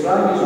Israel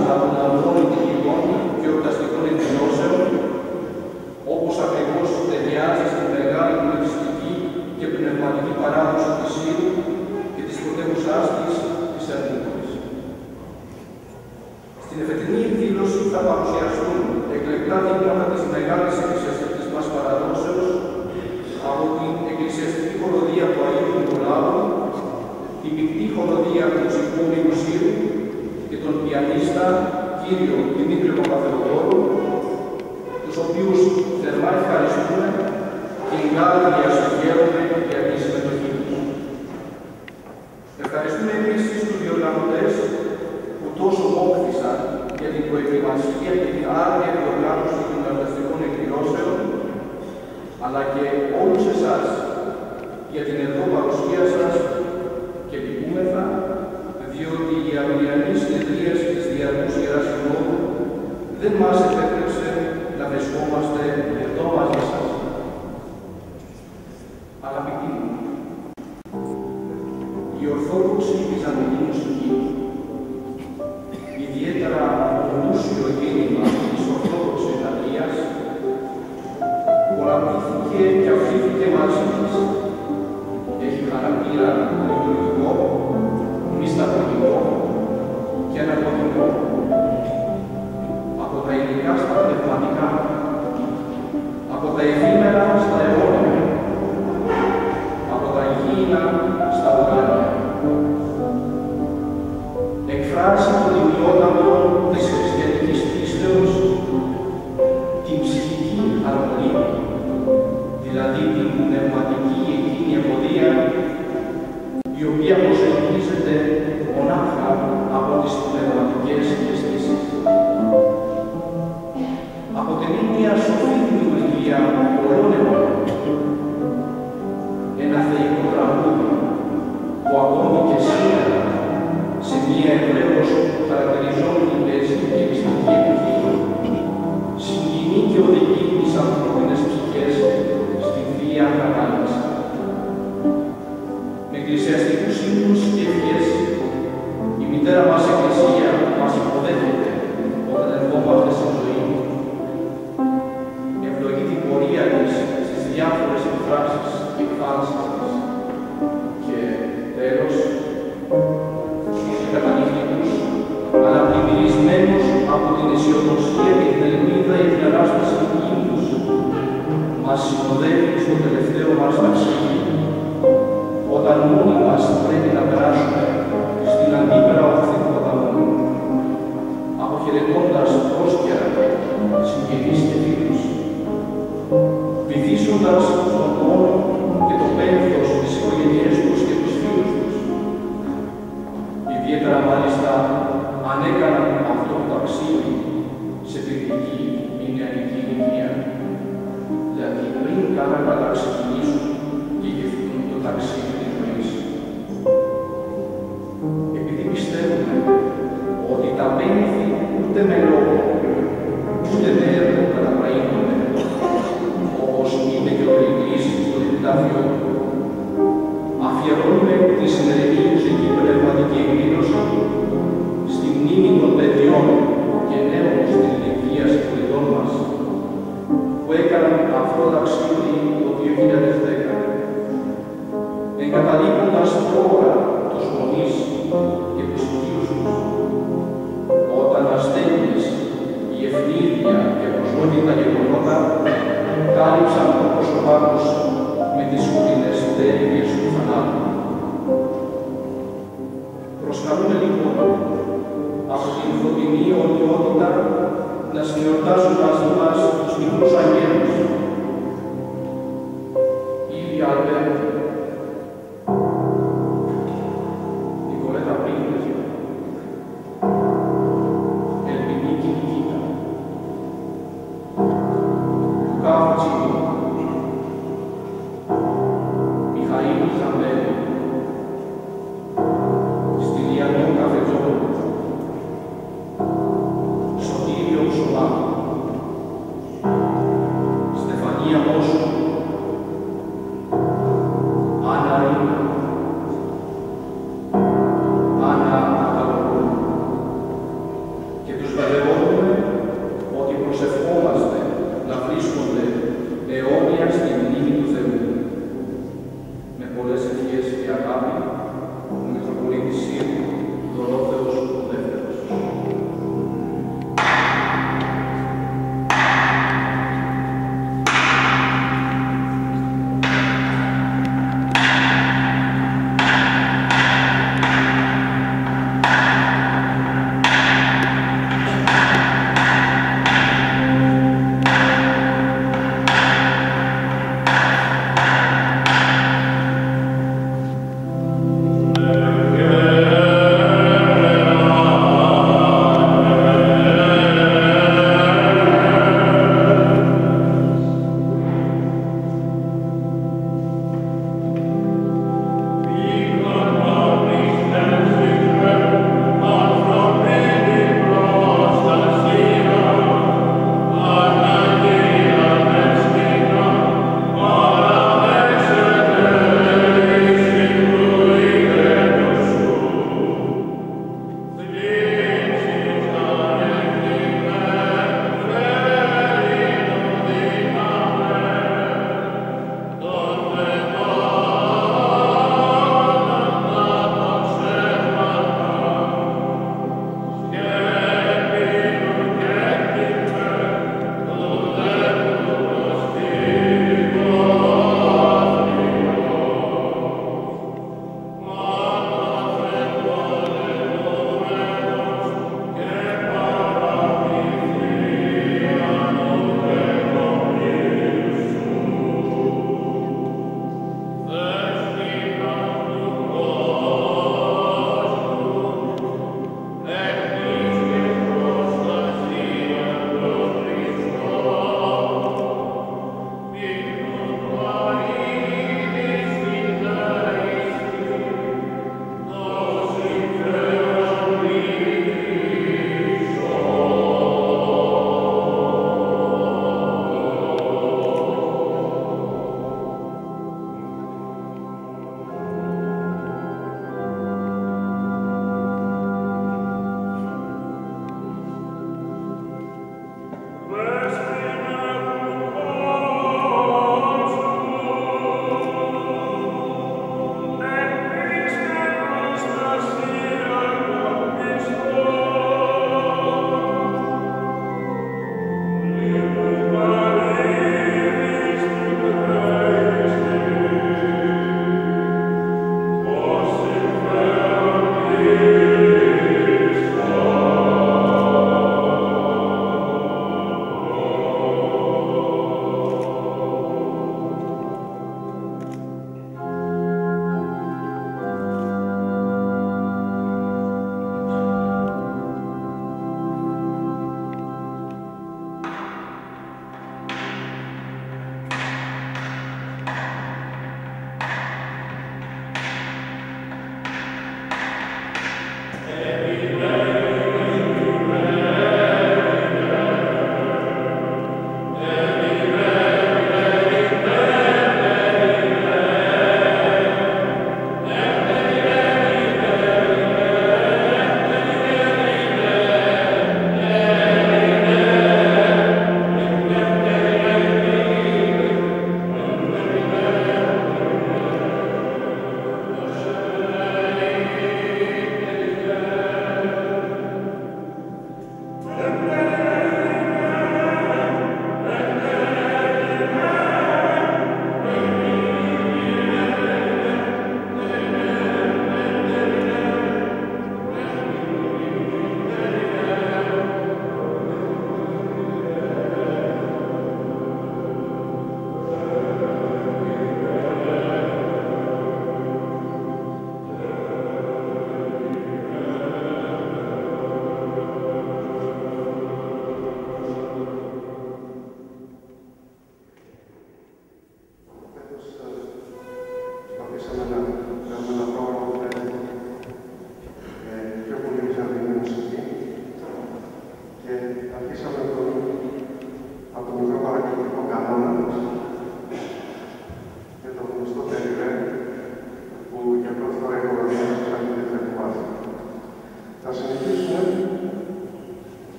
studio